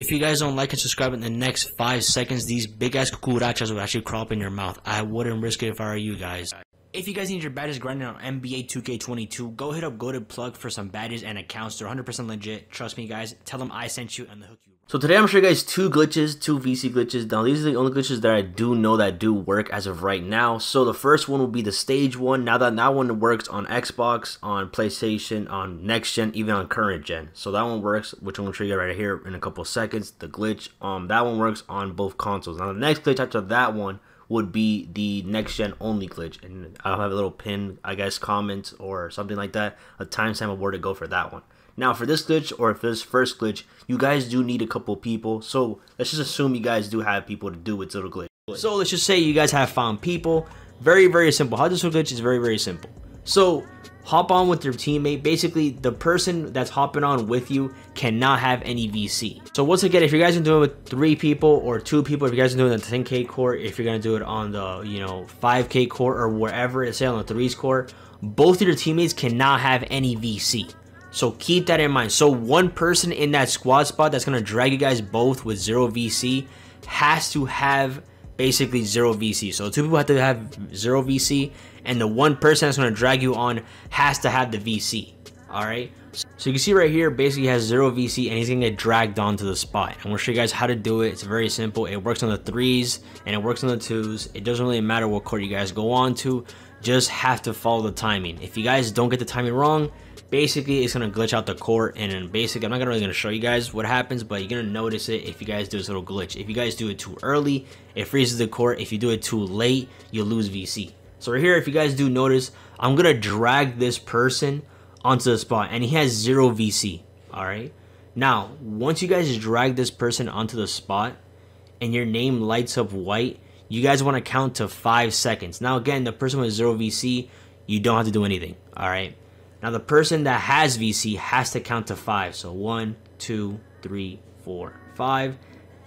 If you guys don't like and subscribe in the next 5 seconds, these big ass cucarachas will actually up in your mouth. I wouldn't risk it if I were you guys. If you guys need your badges grinding on NBA 2K22, go hit up Goatplugged for some badges and accounts. They're 100% legit. Trust me, guys. Tell them I sent you and they'll hook you. So today I'm gonna show you guys two glitches, two VC glitches. Now these are the only glitches that I do know that do work as of right now. So the first one will be the stage one. Now that that one works on Xbox, on PlayStation, on next gen, even on current gen. So that one works, which I'm gonna show you right here in a couple seconds. The glitch, um, that one works on both consoles. Now the next glitch after that one would be the next gen only glitch, and I'll have a little pin, I guess, comment or something like that, a timestamp of where to go for that one. Now for this glitch or for this first glitch, you guys do need a couple people. So let's just assume you guys do have people to do with little glitch. So let's just say you guys have found people. Very, very simple. How this glitch is very, very simple. So hop on with your teammate. Basically, the person that's hopping on with you cannot have any VC. So once again, if you guys are doing it with three people or two people, if you guys are doing the 10K core, if you're gonna do it on the you know 5K core or wherever, say on the threes core, both of your teammates cannot have any VC. So keep that in mind. So one person in that squad spot that's to drag you guys both with zero VC has to have basically zero VC. So two people have to have zero VC and the one person that's to drag you on has to have the VC. All right. So you can see right here, basically has zero VC and he's to get dragged onto the spot. I'm to show you guys how to do it. It's very simple. It works on the threes and it works on the twos. It doesn't really matter what court you guys go on to. Just have to follow the timing. If you guys don't get the timing wrong, basically it's gonna glitch out the court and then basically I'm not gonna really gonna show you guys what happens but you're gonna notice it if you guys do this little glitch. If you guys do it too early it freezes the court. If you do it too late you'll lose VC so right here if you guys do notice I'm gonna drag this person onto the spot and he has zero VC all right? Now once you guys drag this person onto the spot and your name lights up white you guys want to count to five seconds. Now again the person with zero VC you don't have to do anything all right now the person that has VC has to count to five. So one, two, three, four, five.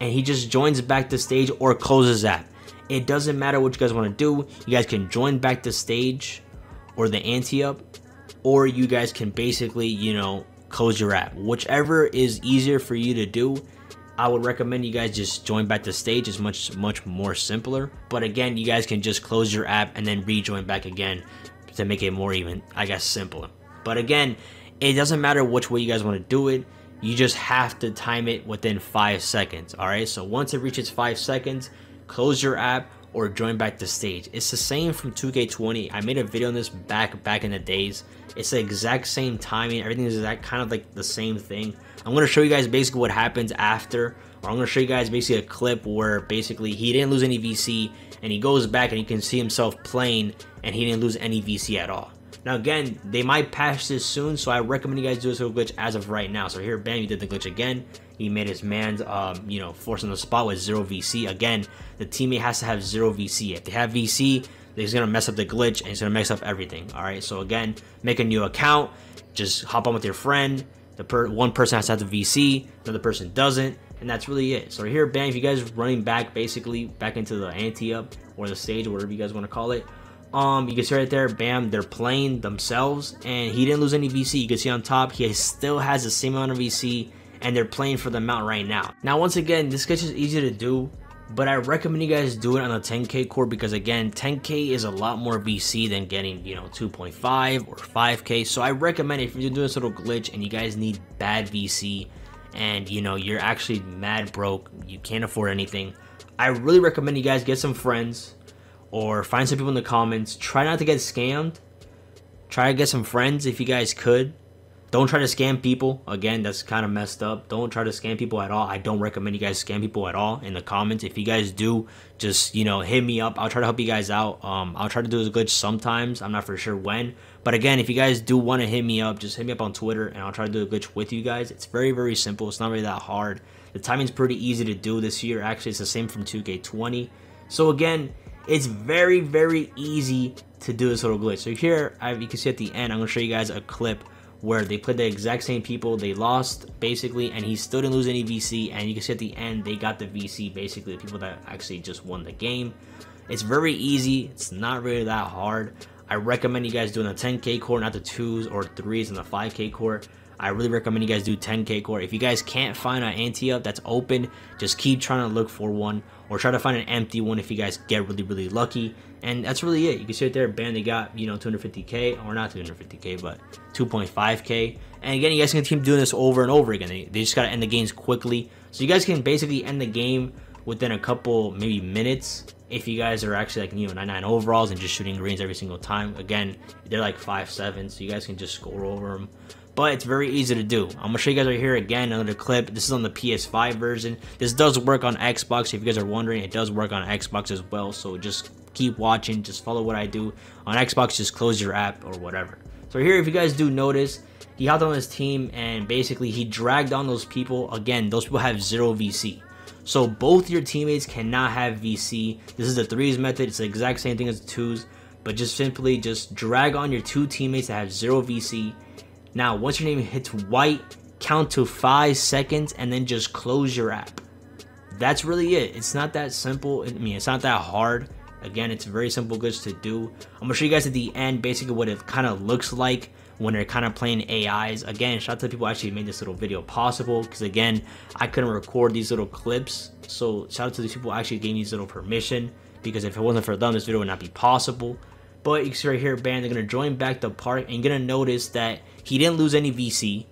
And he just joins back the stage or closes that. It doesn't matter what you guys want to do. You guys can join back the stage or the ante up. Or you guys can basically, you know, close your app. Whichever is easier for you to do. I would recommend you guys just join back the stage. It's much, much more simpler. But again, you guys can just close your app and then rejoin back again to make it more even, I guess, simpler. But again, it doesn't matter which way you guys want to do it. You just have to time it within five seconds. All right. So once it reaches five seconds, close your app or join back the stage. It's the same from 2K20. I made a video on this back back in the days. It's the exact same timing. Everything is that kind of like the same thing. I'm gonna show you guys basically what happens after, or I'm gonna show you guys basically a clip where basically he didn't lose any VC and he goes back and you can see himself playing and he didn't lose any VC at all. Now again, they might patch this soon, so I recommend you guys do this little glitch as of right now. So here, bam, he did the glitch again. He made his man, um, you know, force on the spot with zero VC. Again, the teammate has to have zero VC. If they have VC, he's gonna mess up the glitch and he's gonna mess up everything. All right, so again, make a new account. Just hop on with your friend. The per one person has to have the VC, another person doesn't, and that's really it. So here, bam, if you guys are running back basically back into the ante up or the stage or whatever you guys want to call it, um, you can see right there, bam, they're playing themselves, and he didn't lose any VC. You can see on top, he still has the same amount of VC, and they're playing for the mount right now. Now, once again, this sketch is easy to do, but I recommend you guys do it on a 10k core because again, 10k is a lot more VC than getting, you know, 2.5 or 5k. So I recommend if you're doing this little glitch and you guys need bad VC and you know, you're actually mad broke, you can't afford anything, I really recommend you guys get some friends, or find some people in the comments. Try not to get scammed. Try to get some friends if you guys could. Don't try to scam people. Again, that's kind of messed up. Don't try to scam people at all. I don't recommend you guys scam people at all in the comments. If you guys do, just, you know, hit me up. I'll try to help you guys out. Um, I'll try to do a glitch sometimes. I'm not for sure when. But again, if you guys do want to hit me up, just hit me up on Twitter and I'll try to do a glitch with you guys. It's very, very simple. It's not really that hard. The timing's pretty easy to do this year. Actually, it's the same from 2K20. So again, it's very, very easy to do this little glitch. So here, I, you can see at the end, I'm to show you guys a clip where they played the exact same people. They lost, basically, and he still didn't lose any VC. And you can see at the end, they got the VC, basically, the people that actually just won the game. It's very easy. It's not really that hard. I recommend you guys doing a 10K core, not the 2s or 3s and the 5K core. I really recommend you guys do 10k core. If you guys can't find an ante up that's open, just keep trying to look for one or try to find an empty one if you guys get really, really lucky. And that's really it. You can see right there, bam, they got, you know, 250k, or not 250k, but 2.5k. And again, you guys can keep doing this over and over again. They, they just got to end the games quickly. So you guys can basically end the game within a couple, maybe minutes if you guys are actually like you know 99 overalls and just shooting greens every single time again they're like five seven so you guys can just score over them but it's very easy to do. I'm gonna show you guys right here again another clip. This is on the ps5 version. This does work on xbox. If you guys are wondering it does work on xbox as well so just keep watching. Just follow what i do on xbox. Just close your app or whatever. So here if you guys do notice he hopped on his team and basically he dragged on those people. Again those people have zero vc so both your teammates cannot have VC. This is the threes method. It's the exact same thing as the twos, but just simply just drag on your two teammates that have zero VC. Now, once your name hits white, count to five seconds and then just close your app. That's really it. It's not that simple. I mean, it's not that hard. Again, it's very simple goods to do. I'm gonna show you guys at the end basically what it kind of looks like when they're kind of playing AIs. Again, shout out to the people actually made this little video possible because again, I couldn't record these little clips. So shout out to these people actually gave me this little permission because if it wasn't for them, this video would not be possible. But you can see right here, band, they're gonna join back the park and you're gonna notice that he didn't lose any VC,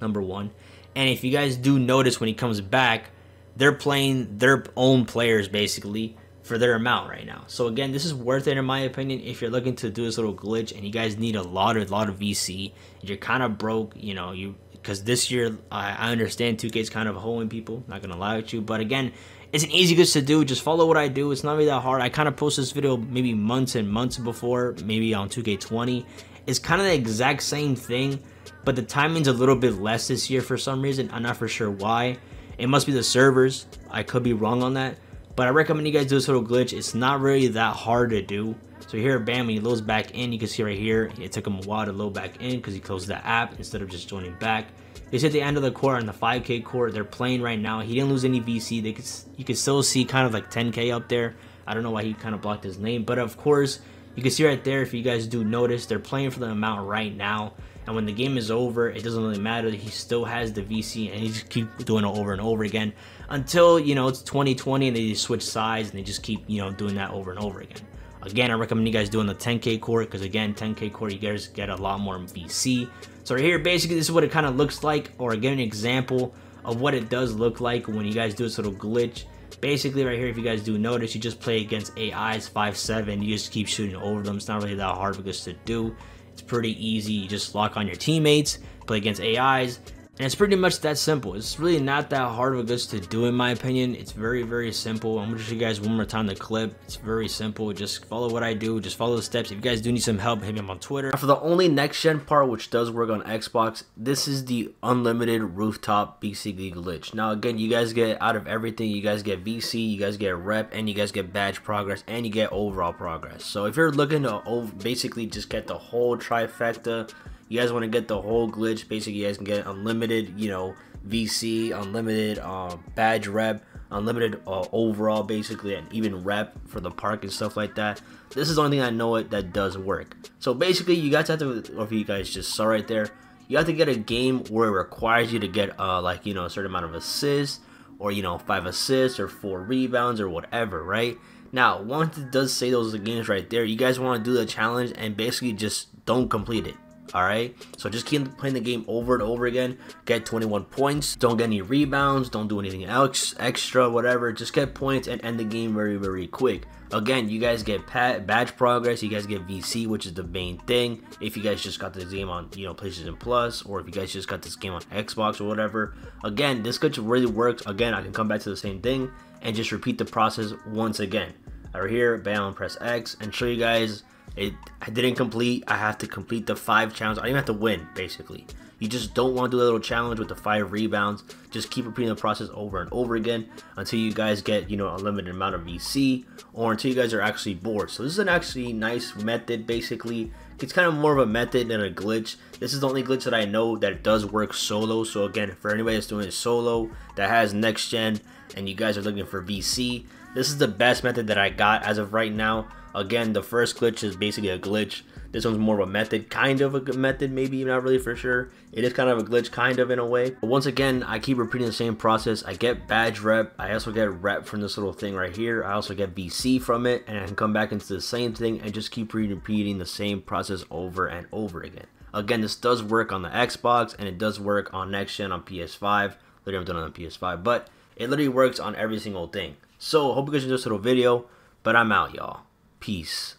number one. And if you guys do notice when he comes back, they're playing their own players basically for their amount right now. So again, this is worth it in my opinion if you're looking to do this little glitch and you guys need a lot of lot of VC. You're kind of broke, you know, you because this year I, I understand 2K is kind of holding people. Not gonna lie with you, but again, it's an easy glitch to do. Just follow what I do. It's not really that hard. I kind of posted this video maybe months and months before, maybe on 2K20. It's kind of the exact same thing, but the timing's a little bit less this year for some reason. I'm not for sure why. It must be the servers. I could be wrong on that. But I recommend you guys do this little glitch. It's not really that hard to do. So here, bam, when he loads back in, you can see right here, it took him a while to load back in because he closed the app instead of just joining back. He's at the end of the court on the 5K court. They're playing right now. He didn't lose any VC. They could, you can still see kind of like 10K up there. I don't know why he kind of blocked his name. But of course, you can see right there, if you guys do notice, they're playing for the amount right now. And when the game is over, it doesn't really matter. He still has the VC and he just keep doing it over and over again until, you know, it's 2020 and they just switch sides and they just keep, you know, doing that over and over again. Again, I recommend you guys doing the 10K court because again, 10K court, you guys get a lot more VC. So right here, basically, this is what it kind of looks like, or again, an example of what it does look like when you guys do this little glitch. Basically, right here, if you guys do notice, you just play against AIs 5-7. You just keep shooting over them. It's not really that hard because to do. It's pretty easy. You just lock on your teammates, play against AIs, and it's pretty much that simple. It's really not that hard of a glitch to do in my opinion. It's very, very simple. I'm gonna show you guys one more time the clip. It's very simple. Just follow what I do. Just follow the steps. If you guys do need some help, hit me up on Twitter. For the only next gen part which does work on Xbox, this is the unlimited rooftop VC glitch. Now again, you guys get out of everything. You guys get VC, you guys get rep, and you guys get badge progress, and you get overall progress. So if you're looking to basically just get the whole trifecta, you guys want to get the whole glitch basically you guys can get unlimited you know vc unlimited uh, badge rep unlimited uh, overall basically and even rep for the park and stuff like that. This is the only thing i know it that does work. So basically you guys have to or if you guys just saw right there you have to get a game where it requires you to get uh like you know a certain amount of assists or you know five assists or four rebounds or whatever right? Now once it does say those games right there you guys want to do the challenge and basically just don't complete it all right so just keep playing the game over and over again. Get 21 points. Don't get any rebounds. Don't do anything else extra whatever. Just get points and end the game very very quick. Again you guys get badge progress. You guys get vc which is the main thing. If you guys just got this game on you know playstation plus or if you guys just got this game on xbox or whatever. Again this glitch really works again i can come back to the same thing and just repeat the process once again. Right here bam press x and show you guys it I didn't complete. I have to complete the five challenges. I even have to win, basically. You just don't want to do a little challenge with the five rebounds. Just keep repeating the process over and over again until you guys get, you know, a limited amount of VC or until you guys are actually bored. So this is an actually nice method, basically. It's kind of more of a method than a glitch. This is the only glitch that I know that does work solo. So again, for anybody that's doing it solo, that has next gen, and you guys are looking for VC, this is the best method that I got as of right now. Again, the first glitch is basically a glitch. This one's more of a method, kind of a method, maybe not really for sure. It is kind of a glitch, kind of in a way. But once again, I keep repeating the same process. I get badge rep. I also get rep from this little thing right here. I also get VC from it, and I can come back into the same thing and just keep repeating the same process over and over again. Again, this does work on the Xbox, and it does work on next gen on PS5. Literally, I've done on PS5, but it literally works on every single thing. So, hope you guys enjoyed this little video, but I'm out, y'all. Peace.